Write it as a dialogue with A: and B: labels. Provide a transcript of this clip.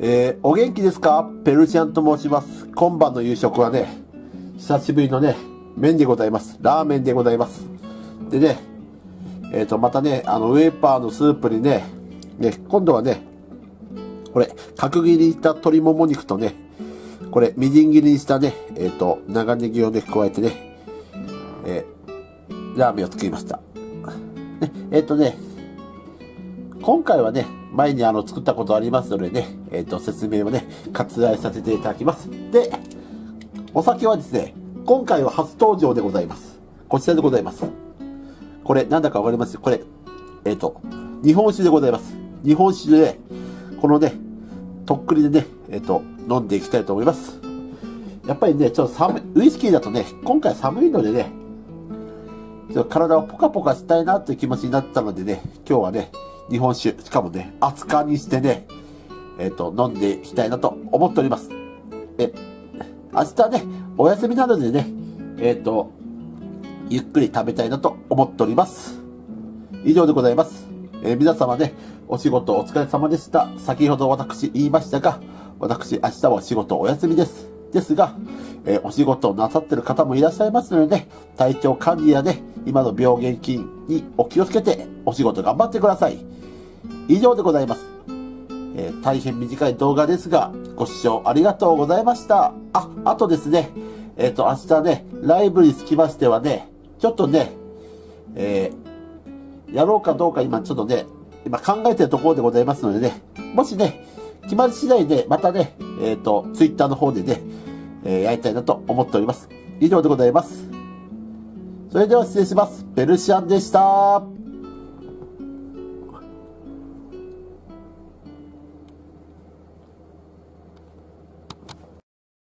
A: えー、お元気ですか？ペルシャンと申します。今晩の夕食はね、久しぶりのね、麺でございます。ラーメンでございます。でね、えっ、と、またね、あの、ウェーパーのスープにね、ね、今度はね、これ、角切りにした鶏もも肉とね、これ、みじん切りにしたね、えっ、と、長ネギをね、加えてね、えーラーメンを作りました。ね、えっ、とね、今回はね、前にあの作ったことありますのでね、えっ、と、説明をね、割愛させていただきます。で、お酒はですね、今回は初登場でございます。こちらでございます。これ、なんだかわかります？これ、えっ、と、日本酒でございます。日本酒で、ね、このね、とっくりでね、えっ、と、飲んでいきたいと思います。やっぱりね、ちょっと寒い、ウイスキーだとね、今回寒いのでね、ちょっと体をポカポカしたいなという気持ちになったのでね、今日はね、日本酒、しかもね、熱燗にしてね、えっ、と、飲んでいきたいなと思っております。え、明日ね、お休みなのでね、えっ、と、ゆっくり食べたいなと思っております。以上でございます。えー皆様ね、お仕事お疲れ様でした。先ほど私言いましたが、私明日は仕事お休みです。ですが、えーお仕事をなさってる方もいらっしゃいますのでね、体調管理やね、今の病原菌にお気をつけて、お仕事頑張ってください。以上でございます。えー大変短い動画ですが、ご視聴ありがとうございました。あ、あとですね、えっ、と、明日ね、ライブにつきましてはね、ちょっとね、えーやろうかどうか今ちょっとね、今考えてるところでございますのでね、もしね、決まり次第で、またね、えっ、と、ツイッターの方でね、えーやりたいなと思っております。以上でございます。それでは失礼します。ペルシアンでした。